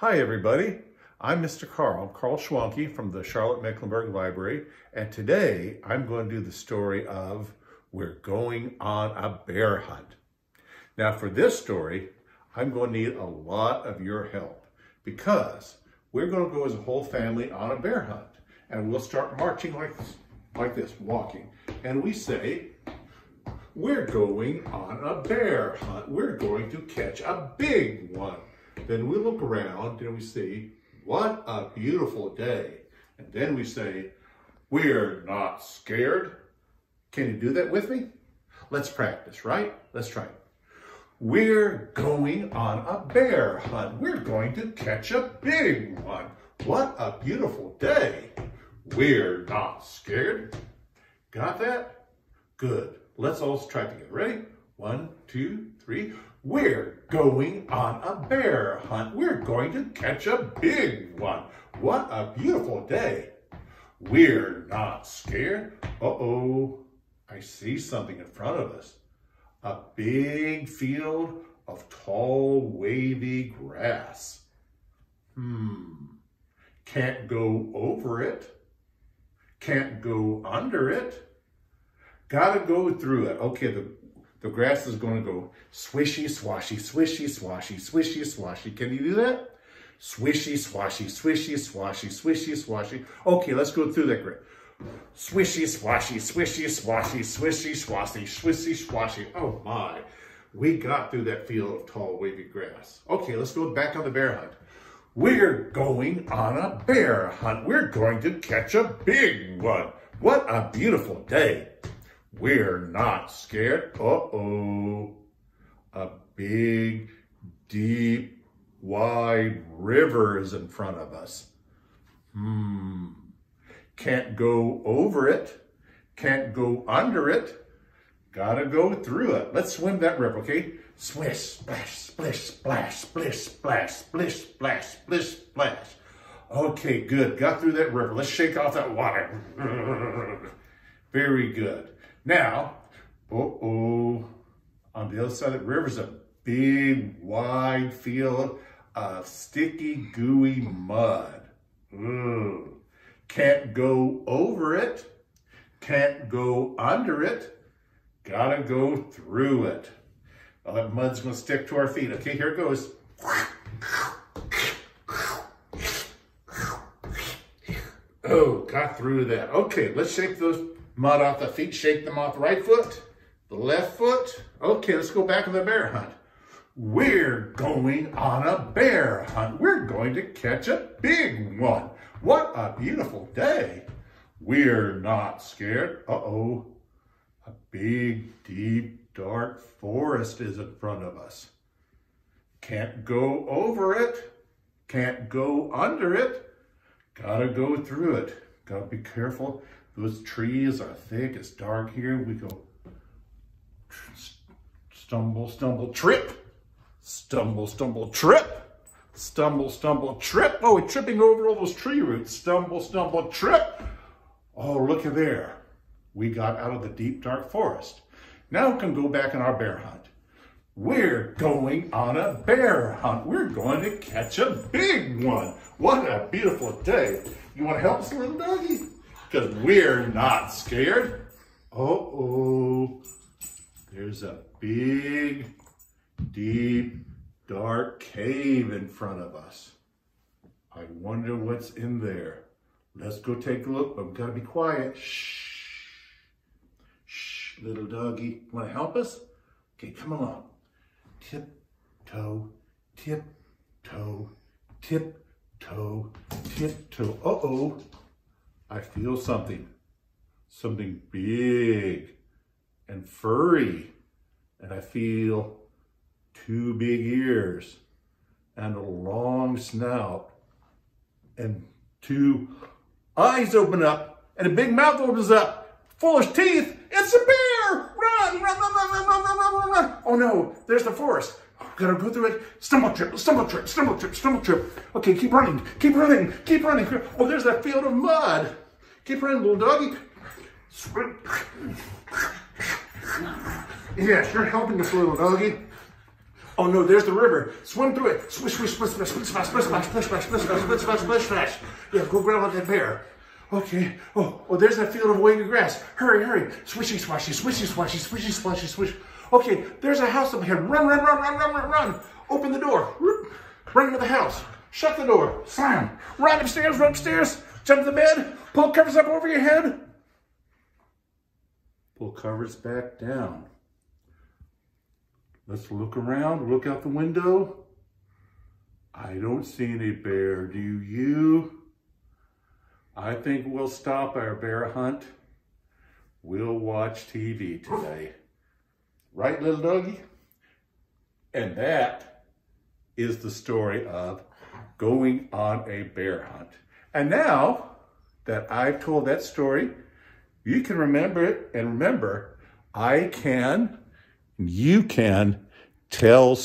Hi, everybody. I'm Mr. Carl, Carl Schwanke from the Charlotte Mecklenburg Library, and today I'm going to do the story of We're Going on a Bear Hunt. Now, for this story, I'm going to need a lot of your help because we're going to go as a whole family on a bear hunt, and we'll start marching like this, like this, walking, and we say, we're going on a bear hunt. We're going to catch a big one. Then we look around and we see, what a beautiful day. And then we say, we're not scared. Can you do that with me? Let's practice, right? Let's try it. We're going on a bear hunt. We're going to catch a big one. What a beautiful day. We're not scared. Got that? Good. Let's all try it together. Ready? One, two, three. We're going on a bear hunt. We're going to catch a big one. What a beautiful day. We're not scared. Uh-oh, I see something in front of us. A big field of tall, wavy grass. Hmm, can't go over it. Can't go under it. Gotta go through it. Okay, the the grass is going to go swishy, swashy, swishy, swashy, swishy, swashy. Can you do that? Swishy, swashy, swishy, swashy, swishy, swashy. Okay, let's go through that grass. Swishy, swashy, swishy, swashy, swishy, swashy, swishy, swashy. Oh my. We got through that field of tall, wavy grass. Okay, let's go back on the bear hunt. We're going on a bear hunt. We're going to catch a big one. What a beautiful day. We're not scared. Uh-oh. A big, deep, wide river is in front of us. Hmm. Can't go over it. Can't go under it. Gotta go through it. Let's swim that river, okay? Swish, splash, splish, splash, splish, splash, splish, splash, splish, splash. Okay, good. Got through that river. Let's shake off that water. Very good. Now, uh-oh, on the other side of the river is a big, wide field of sticky, gooey mud. Can't go over it. Can't go under it. Gotta go through it. Well, that mud's gonna stick to our feet. Okay, here it goes. Oh, got through that. Okay, let's shake those mud off the feet, shake them off the right foot, the left foot. Okay, let's go back to the bear hunt. We're going on a bear hunt. We're going to catch a big one. What a beautiful day. We're not scared. Uh-oh. A big, deep, dark forest is in front of us. Can't go over it. Can't go under it. Gotta go through it. Gotta be careful. Those trees are thick, it's dark here. We go stumble, stumble, trip. Stumble, stumble, trip. Stumble, stumble, trip. Oh, we're tripping over all those tree roots. Stumble, stumble, trip. Oh, look at there. We got out of the deep, dark forest. Now we can go back on our bear hunt. We're going on a bear hunt. We're going to catch a big one. What a beautiful day. You want to help us, little doggy? Because we're not scared. Uh-oh, there's a big, deep, dark cave in front of us. I wonder what's in there. Let's go take a look, but we've gotta be quiet. Shh. Shh, little doggy. Wanna help us? Okay, come along. Tip, toe, tip, toe, tip, toe, tip, toe. Uh-oh. I feel something, something big and furry. And I feel two big ears and a long snout and two eyes open up and a big mouth opens up full of teeth. It's a bear! Run, run, run, run, run, run, run, run, Oh no, there's the forest. Gotta go through it. Stumble trip, stumble trip, stumble trip, stumble trip. Okay, keep running, keep running, keep running. Oh, there's that field of mud. Keep running, little doggy. Yes, you're helping us, little doggy. Oh no, there's the river. Swim through it. Swish, swish, swish, swish, swish, splash, splish, splash, splish, splash, splish, splash, splish, splash, splish, splash. Yeah, go grab on that bear. Okay. Oh, oh, there's that field of wavy grass. Hurry, hurry. Swishy, swashy, swishy, swashy, swishy, splashy, swish. Okay, there's a house up ahead. Run, run, run, run, run, run, run. Open the door. Run into the house. Shut the door. Slam. Run upstairs, run upstairs. Jump the bed. Pull covers up over your head. Pull covers back down. Let's look around, look out the window. I don't see any bear, do you? I think we'll stop our bear hunt. We'll watch TV today. Right, little doggy? And that is the story of going on a bear hunt. And now that I've told that story, you can remember it. And remember, I can, you can tell